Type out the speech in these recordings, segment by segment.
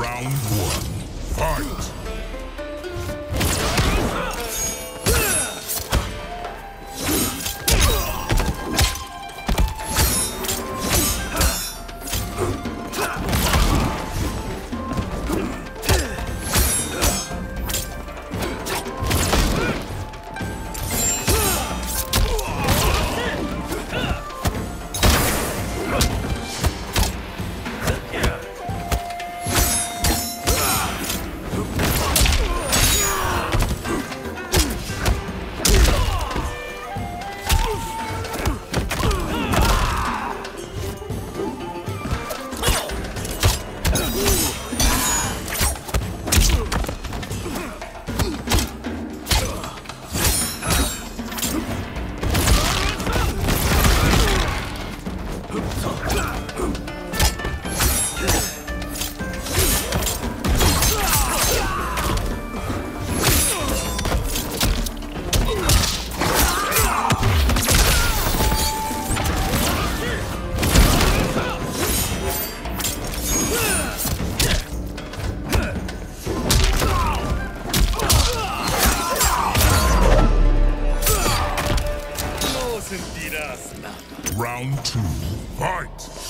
Round one. Fight! Sentirás nada. Round two. Fight!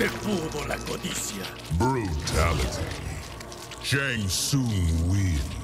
Te la codicia. Brutality. Shang Tsung wins.